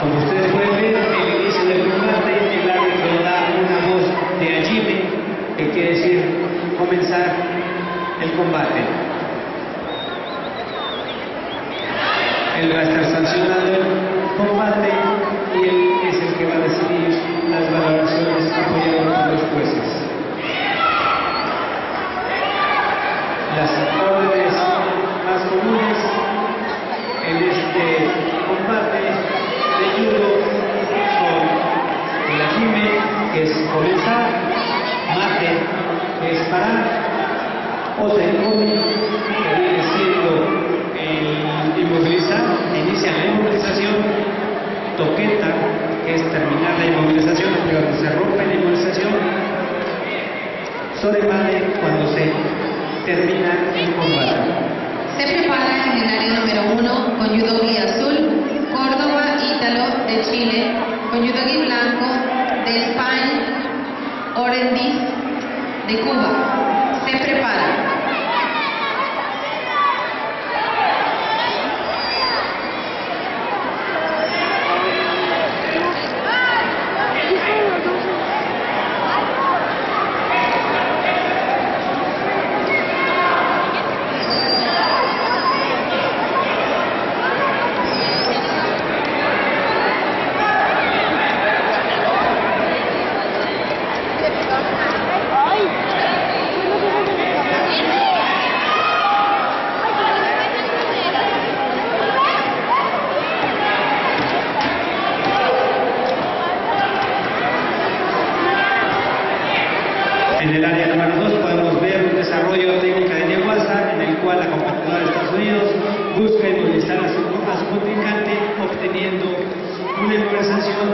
Como ustedes pueden ver, el inicio del combate, el árbitro da una voz de Ajime, que quiere decir comenzar el combate. Él va a estar sancionando el combate y él es el que va a decidir las valoraciones apoyadas por los jueces. Las órdenes más comunes en este combate de judo son el ajime, que es comenzar, mate, que es parar, otenkomi, que viene siendo el inmovilizar, inicia la inmovilización, toqueta, que es terminar la inmovilización, cuando se rompe la inmovilización, soremare, cuando se termina el combate. Se prepara en el área número uno con judogi azul, Córdoba Ítalo de Chile, con judogi blanco Orendiz de Cuba. Se prepara. En el área número 2 podemos ver un desarrollo técnica de Neguasa en el cual la competidora de Estados Unidos busca inmovilizar a su, a su contrincante obteniendo una inmovilización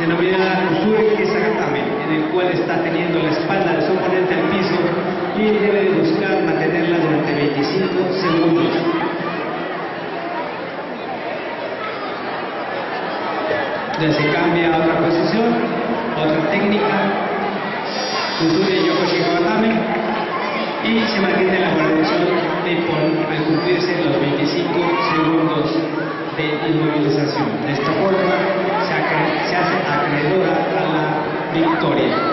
denominada Usuri Kisagatame, en el cual está teniendo la espalda de su oponente al piso y debe de buscar mantenerla durante 25 segundos. Ya se cambia a otra posición, Yuzuya Yokoshikawa Tamen y se mantiene la guarnición de Japón cumplirse los 25 segundos de inmovilización. De esta forma se, se hace acreedora a la victoria.